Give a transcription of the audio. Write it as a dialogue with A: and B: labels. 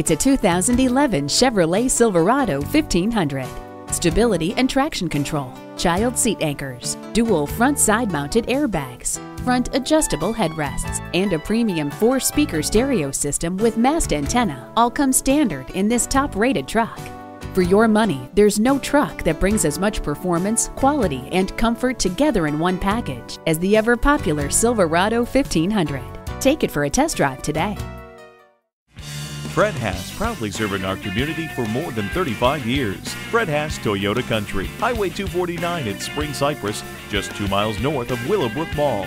A: It's a 2011 Chevrolet Silverado 1500. Stability and traction control, child seat anchors, dual front side mounted airbags, front adjustable headrests, and a premium four speaker stereo system with mast antenna all come standard in this top rated truck. For your money, there's no truck that brings as much performance, quality, and comfort together in one package as the ever popular Silverado 1500. Take it for a test drive today.
B: Fred Haas, proudly serving our community for more than 35 years. Fred Haas Toyota Country, Highway 249 at Spring Cypress, just two miles north of Willowbrook Mall.